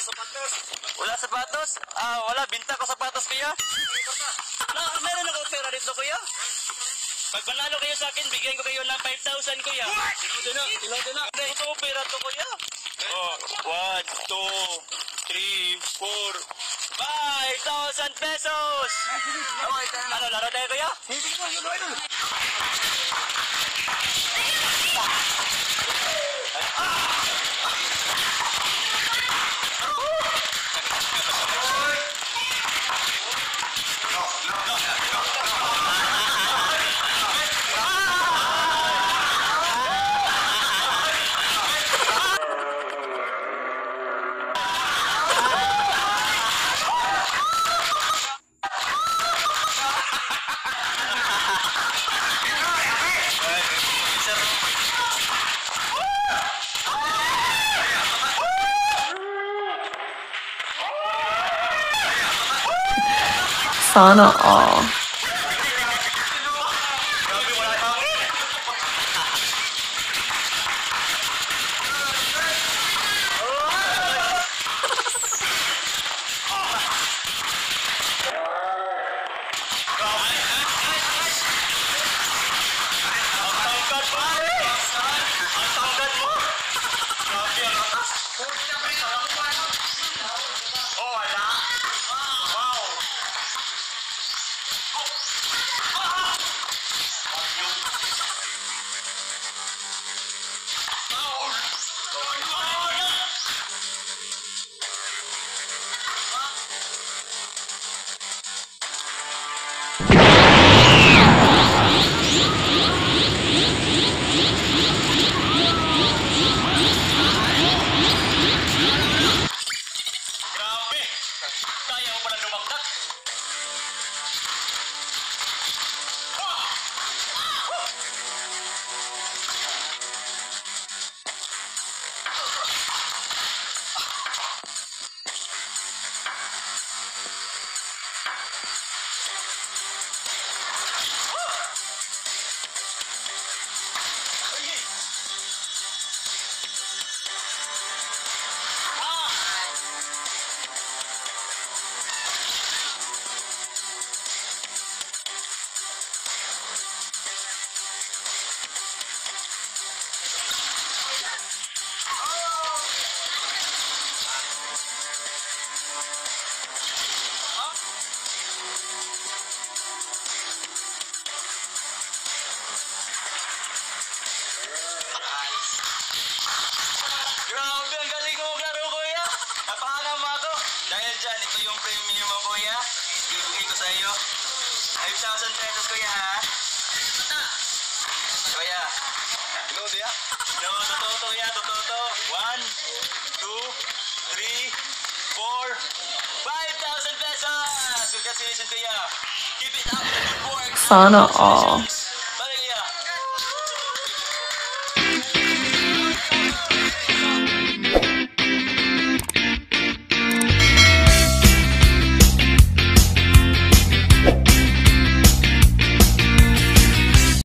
Wala sapatos? Ah, wala. Binta ko sapatos, kuya. Na, meron ako pera dito, kuya. Pag manalo kayo sa akin, bigyan ko kayo ng 5,000, kuya. Tinodo na, tinodo na. Hindi, ito pera to, kuya. Oh, one, two, three, four, 5,000 pesos! Ano, laro tayo, kuya? Sana all. Ang Oh, no! Dyan, ito yung premium mo, kuya. Ibigay ko sa iyo. 5,000 pesos, kuya, ha? Kuya. Hello, diya? No, totoo to, kuya. Totoo to. One, two, three, four, 5,000 pesos! Congratulations, kuya. Keep it up. Good work. Sana all.